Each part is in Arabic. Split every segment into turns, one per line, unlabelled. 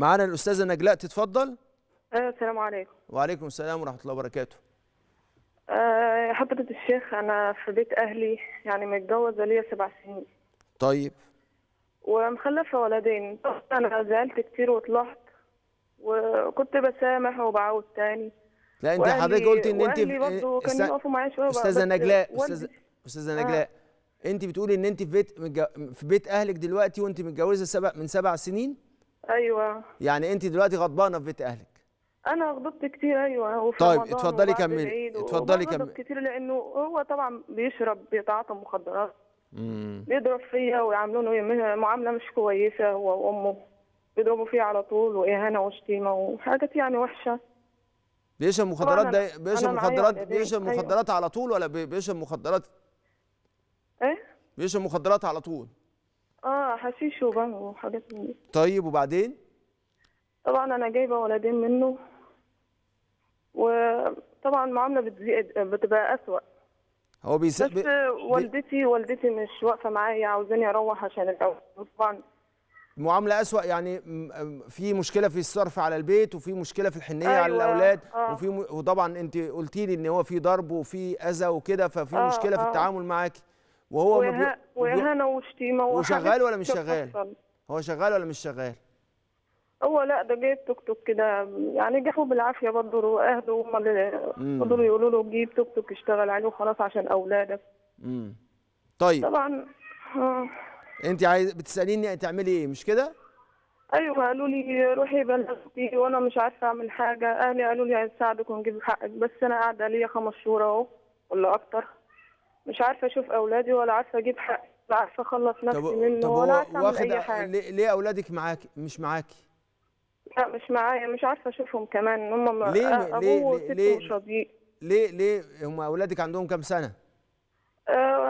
معانا الأستاذة نجلاء تتفضل.
آه، السلام عليكم.
وعليكم السلام ورحمة الله وبركاته.
آه، يا حضرة الشيخ أنا في بيت أهلي يعني متجوزة ليا سبع سنين.
طيب.
ومخلفة ولدين. أنا زعلت كتير وطلعت وكنت بسامح وبعود تاني.
لا
أنت
حضرتك قلت إن
أنت برضه كانوا يقفوا معايا أستاذة
نجلاء استاذه أستاذة نجلاء أنت بتقولي إن أنت في بيت في بيت أهلك دلوقتي وأنت متجوزة سبع من سبع سنين؟
أيوه
يعني انت دلوقتي غضبانة في بيت أهلك
أنا غضبت كتير أيوه وفي
طيب، اتفضلي كملي. اتفضلي كملي.
كتير لأنه هو طبعا بيشرب بيتعاطى مخدرات
امم
بيضرب فيا ويعاملوني معاملة مش كويسة هو وأمه بيضربوا فيا على طول وإهانة وشتيمة وحاجات يعني وحشة
بيشرب مخدرات ده بيشرب مخدرات. بيشرب
أيوة.
مخدرات على طول ولا بي- بيشرب مخدرات
إيه؟
بيشرب مخدرات على طول
آه حشيش وبنج وحاجات من دي.
طيب وبعدين؟
طبعا أنا جايبة ولدين منه وطبعا المعاملة بتزيد بتبقى أسوأ.
هو بيس...
بس
بي...
والدتي والدتي مش واقفة معايا عاوزاني أروح عشان طبعا
معامله أسوأ يعني في مشكلة في الصرف على البيت وفي مشكلة في الحنية على
أيوة،
الأولاد
آه.
وفي م... وطبعا أنت قلتي لي إن هو في ضرب وفي أذى وكده ففي
آه،
مشكلة في
آه.
التعامل معاكي. وهو. وبي...
واهانه وشتيمه
وشغال ولا مش شغال؟ هو شغال ولا مش شغال
هو لا ده جايب توك توك كده يعني جابوا بالعافية برضه أهله هم اللي. فضلوا يقولوا له جيب توك توك اشتغل عليه وخلاص عشان أولادك
امم طيب
طبعا آه.
أنت عايز بتسأليني تعملي إيه مش كده
أيوه قالوا لي روحي بلغتي وأنا مش عارفة أعمل حاجة أهلي قالوا لي هنساعدك ونجيب حقك بس أنا قاعدة ليا خمس شهور أهو ولا أكتر مش عارفة أشوف أولادي ولا عارفة أجيب حقي ولا عارفة أخلص نفسي
طب
منه
طب
ولا عارفة
أعمل
أي حاجة.
ليه, ليه أولادك معاكي مش معاكي؟
لا مش معايا مش عارفة أشوفهم كمان. هم
ليه- ليه-
أبوه
ليه- ليه- ليه ليه هم أولادك عندهم كام
سنة؟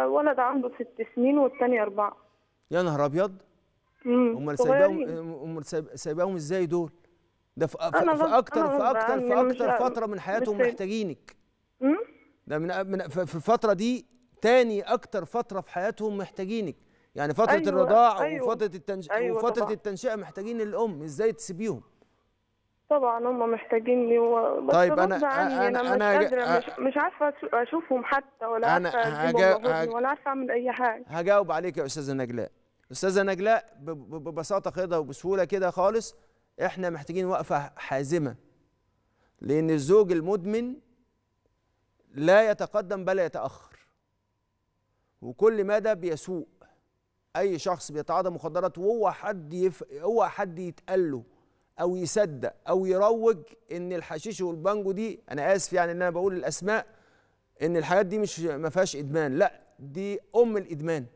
ولد عنده ست سنين والتاني أربعة.
يا نهار
أبيض.
أمال سايباهم. أمال سايب- سايباهم إزاي دول؟ ده في,
أنا
في, أكتر
أنا
في
أكتر
في أكتر فترة من حياتهم محتاجينك. ده من, في الفترة دي تاني أكتر فترة في حياتهم محتاجينك. يعني فترة
أيوة،
الرضاعه
أيوة.
وفتره التنش...
أيوة
وفترة
طبعا.
التنشئة محتاجين الأم. إزاي تسيبيهم؟
طبعا هم محتاجيني و... بس
طيب،
غصب عني
أنا-
أنا,
أنا
مش قادرة مش, مش عارفة أشوفهم حتى ولا
أنا
عارفة
هجا- هج-
ولا عارفة أعمل أي حاجة.
هجاوب عليك يا أستاذة نجلاء. أستاذة نجلاء ببساطة كده وبسهولة كده خالص إحنا محتاجين وقفة حازمة. لأن الزوج المدمن لا يتقدم بل يتأخر. وكل مدى بيسوء. أي شخص بيتعاطى مخدرات وهو حد يف... هو حد يتقال له أو يصدق أو يروج إن الحشيش والبانجو دي أنا آسف يعني إن أنا بقول الأسماء إن الحاجات دي مش ما فيهاش إدمان. لأ دي أم الإدمان.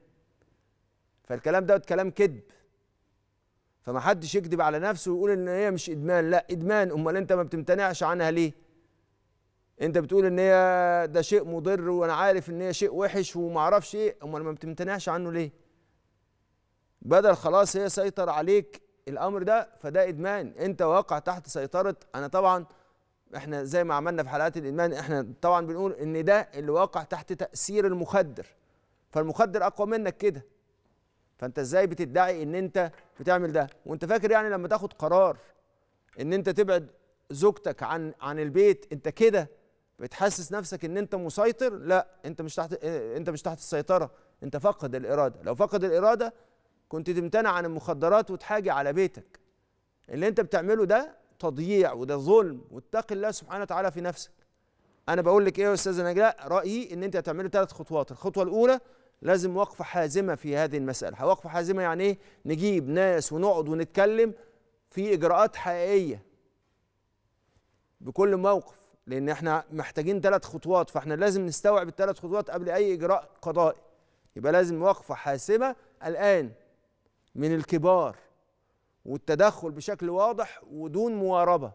فالكلام ده كلام كذب. فما حدش يكذب على نفسه ويقول إن هي مش إدمان. لأ إدمان. أمال أنت ما بتمتنعش عنها ليه؟ انت بتقول ان هي ده شيء مضر وأنا عارف ان هي شيء وحش وما أعرفش إيه. امال ما بتمتنعش عنه ليه؟ بدل خلاص هي سيطر عليك الامر ده فده ادمان. انت واقع تحت سيطرة. أنا طبعا إحنا زي ما عملنا في حلقات الادمان إحنا طبعا بنقول ان ده اللي واقع تحت تأثير المخدر. فالمخدر اقوى منك كده. فانت إزاي بتدعي ان انت بتعمل ده؟ وانت فاكر يعني لما تاخد قرار ان انت تبعد زوجتك عن عن البيت انت كده بتحسس نفسك إن أنت مسيطر؟ لا أنت مش تحت أنت مش تحت السيطرة أنت فقد الإرادة. لو فقد الإرادة كنت تمتنع عن المخدرات وتحاجي على بيتك. اللي أنت بتعمله ده تضييع وده ظلم. واتق الله سبحانه وتعالى في نفسك. أنا بقول لك إيه يا أستاذة نجلاء؟ رأيي إن أنت هتعملي ثلاث خطوات. الخطوة الأولى لازم وقفة حازمة في هذه المسألة. وقفة حازمة يعني إيه؟ نجيب ناس ونقعد ونتكلم في إجراءات حقيقية. بكل موقف. لأن إحنا محتاجين ثلاث خطوات فإحنا لازم نستوعب الثلاث خطوات قبل أي إجراء قضائي. يبقى لازم وقفة حاسمة الآن من الكبار والتدخل بشكل واضح ودون مواربة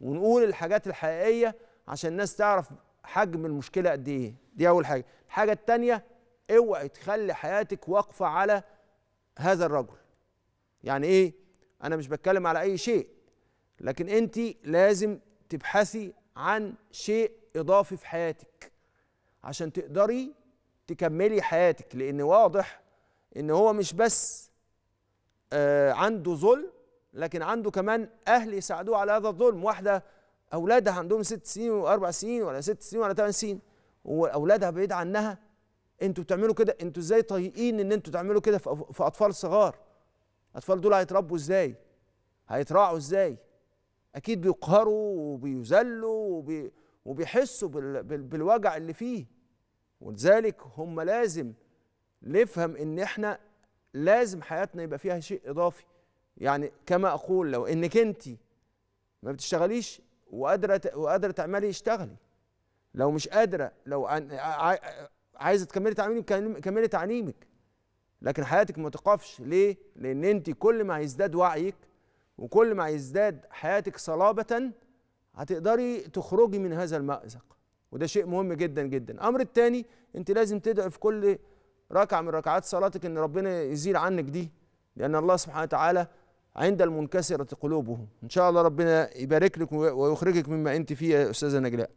ونقول الحاجات الحقيقية عشان الناس تعرف حجم المشكلة قد إيه. دي أول حاجة. الحاجة الثانية اوعي تخلي حياتك واقفة على هذا الرجل. يعني إيه؟ أنا مش بتكلم على أي شيء لكن انت لازم تبحثي عن شيء إضافي في حياتك عشان تقدري تكملي حياتك لأن واضح إن هو مش بس آه عنده ظلم لكن عنده كمان أهل يساعدوه على هذا الظلم. واحدة أولادها عندهم ست سنين وأربع سنين ولا ست سنين ولا ثمان سنين وأولادها بعيد عنها. أنتوا بتعملوا كده أنتوا إزاي طايقين إن أنتوا تعملوا كده في أطفال صغار؟ الأطفال دول هيتربوا إزاي؟ هيتراعوا إزاي؟ أكيد بيقهروا وبيذلوا وبي وبيحسوا بال بال بالوجع اللي فيه. ولذلك هم لازم نفهم إن إحنا لازم حياتنا يبقى فيها شيء إضافي. يعني كما أقول لو إنك أنت ما بتشتغليش وقادرة وقادرة تعملي اشتغلي. لو مش قادرة لو عايزة تكملي تعليمك كملي تعليمك لكن حياتك ما تقفش. ليه؟ لأن أنت كل ما هيزداد وعيك وكل ما هيزداد حياتك صلابة هتقدري تخرجي من هذا المأزق. وده شيء مهم جدا جدا. الامر الثاني أنت لازم تدعي في كل ركعة من ركعات صلاتك إن ربنا يزيل عنك دي لأن الله سبحانه وتعالى عند المنكسرة قلوبهم. إن شاء الله ربنا يبارك لك ويخرجك مما أنت فيه يا أستاذة نجلاء.